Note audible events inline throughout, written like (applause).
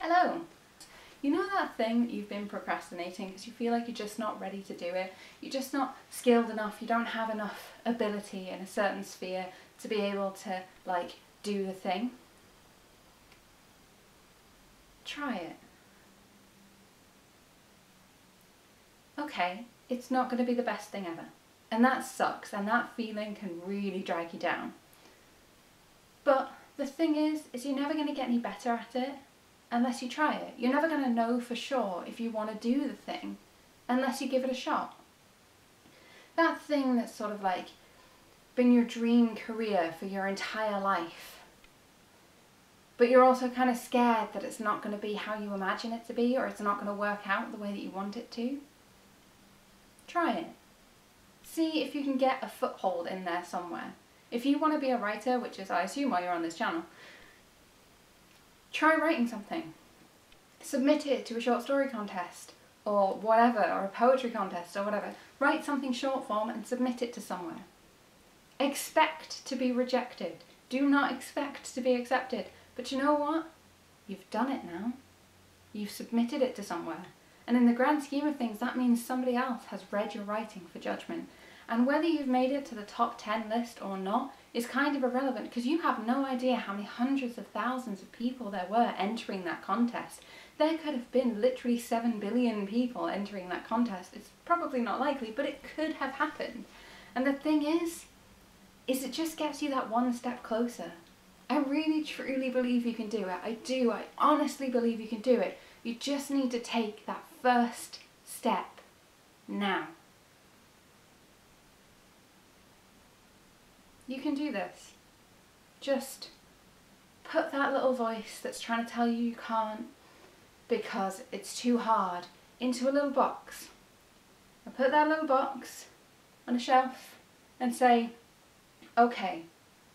Hello! You know that thing you've been procrastinating because you feel like you're just not ready to do it? You're just not skilled enough, you don't have enough ability in a certain sphere to be able to, like, do the thing? Try it. Okay, it's not going to be the best thing ever. And that sucks, and that feeling can really drag you down. But the thing is, is you're never going to get any better at it unless you try it. You're never going to know for sure if you want to do the thing unless you give it a shot. That thing that's sort of like been your dream career for your entire life. But you're also kind of scared that it's not going to be how you imagine it to be or it's not going to work out the way that you want it to. Try it. See if you can get a foothold in there somewhere. If you want to be a writer, which is I assume why you're on this channel, try writing something. Submit it to a short story contest or whatever, or a poetry contest or whatever. Write something short form and submit it to somewhere. Expect to be rejected. Do not expect to be accepted. But you know what? You've done it now. You've submitted it to somewhere. And in the grand scheme of things, that means somebody else has read your writing for judgment. And whether you've made it to the top 10 list or not is kind of irrelevant because you have no idea how many hundreds of thousands of people there were entering that contest. There could have been literally 7 billion people entering that contest. It's probably not likely, but it could have happened. And the thing is, is it just gets you that one step closer. I really truly believe you can do it. I do. I honestly believe you can do it. You just need to take that first step now. You can do this. Just put that little voice that's trying to tell you you can't because it's too hard into a little box. And put that little box on a shelf and say, okay,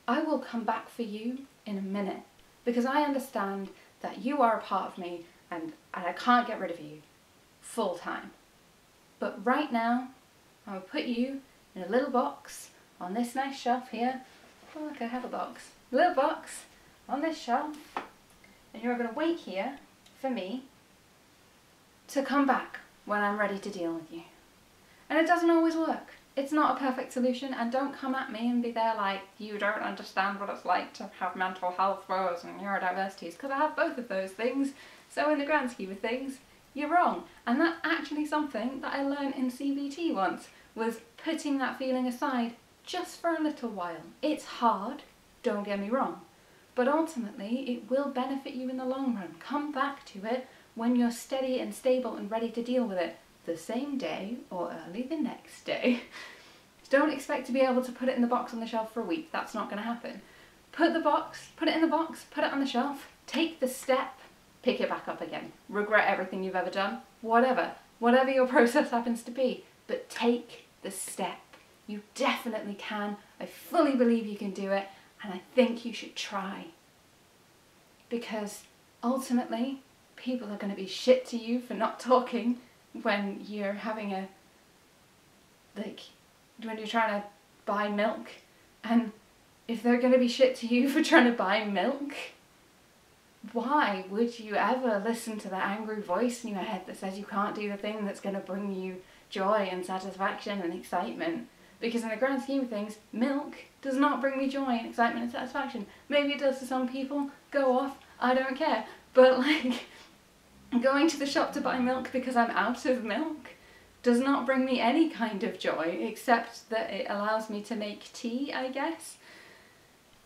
I will come back for you in a minute because I understand that you are a part of me and, and I can't get rid of you full time. But right now, I will put you in a little box on this nice shelf here. Oh look, I have a box. A little box on this shelf. And you're going to wait here for me to come back when I'm ready to deal with you. And it doesn't always work. It's not a perfect solution and don't come at me and be there like you don't understand what it's like to have mental health woes and neurodiversities because I have both of those things. So in the grand scheme of things, you're wrong. And that's actually something that I learned in CBT once, was putting that feeling aside just for a little while. It's hard, don't get me wrong, but ultimately it will benefit you in the long run. Come back to it when you're steady and stable and ready to deal with it the same day or early the next day. (laughs) Don't expect to be able to put it in the box on the shelf for a week, that's not going to happen. Put the box, put it in the box, put it on the shelf, take the step, pick it back up again. Regret everything you've ever done, whatever, whatever your (laughs) process happens to be, but take the step. You definitely can. I fully believe you can do it and I think you should try. Because ultimately, people are going to be shit to you for not talking when you're having a, like, when you're trying to buy milk and if they're going to be shit to you (laughs) for trying to buy milk, why would you ever listen to that angry voice in your head that says you can't do the thing that's going to bring you joy and satisfaction and excitement? Because in the grand scheme of things, milk does not bring me joy and excitement and satisfaction. Maybe it does to some people, go off, I don't care. But (laughs) like, going to the shop to buy milk because I'm out of milk does not bring me any kind of joy, except that it allows me to make tea, I guess.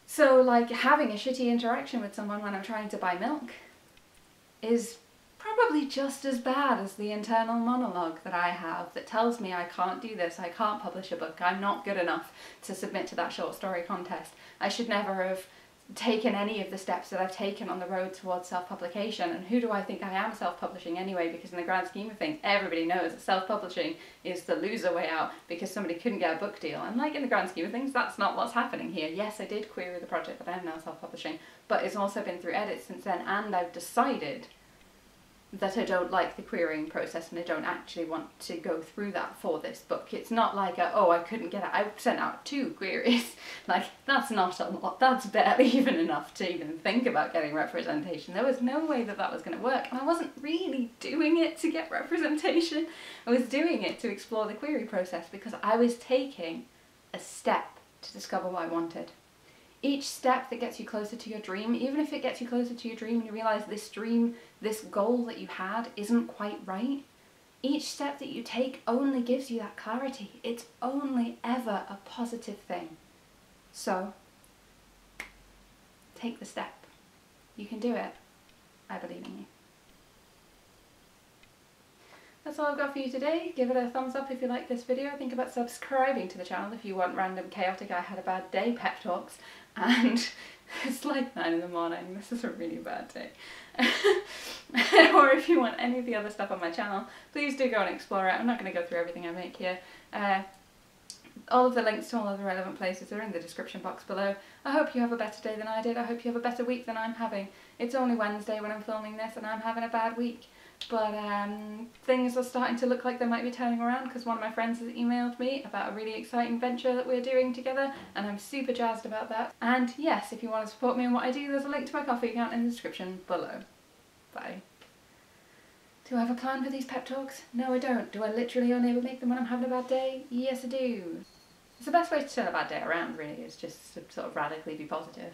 So like having a shitty interaction with someone when I'm trying to buy milk is probably just as bad as the internal monologue that I have that tells me I can't do this, I can't publish a book, I'm not good enough to submit to that short story contest. I should never have taken any of the steps that I've taken on the road towards self-publication and who do I think I am self-publishing anyway because in the grand scheme of things everybody knows that self-publishing is the loser way out because somebody couldn't get a book deal and like in the grand scheme of things that's not what's happening here. Yes I did query the project that I am now self-publishing but it's also been through edits since then and I've decided that I don't like the querying process and I don't actually want to go through that for this book. It's not like a, oh I couldn't get it, I sent out two queries. (laughs) like that's not a lot, that's barely (laughs) even enough to even think about getting representation. There was no way that that was going to work and I wasn't really doing it to get representation. I was doing it to explore the query process because I was taking a step to discover what I wanted each step that gets you closer to your dream, even if it gets you closer to your dream and you realize this dream, this goal that you had isn't quite right, each step that you take only gives you that clarity. It's only ever a positive thing. So, take the step. You can do it. I believe in you. That's all I've got for you today. Give it a thumbs up if you like this video. Think about subscribing to the channel if you want random chaotic I had a bad day pep talks and (laughs) it's like 9 in the morning, this is a really bad day. (laughs) or if you want any of the other stuff on my channel, please do go and explore it. I'm not going to go through everything I make here. Uh, all of the links to all of the relevant places are in the description box below. I hope you have a better day than I did. I hope you have a better week than I'm having. It's only Wednesday when I'm filming this and I'm having a bad week but um, things are starting to look like they might be turning around because one of my friends has emailed me about a really exciting venture that we're doing together and I'm super jazzed about that. And yes, if you want to support me in what I do, there's a link to my Ko-fi account in the description below. Bye. Do I have a plan for these pep talks? No I don't. Do I literally only ever make them when I'm having a bad day? Yes I do. It's the best way to turn a bad day around really, is just to sort of radically be positive.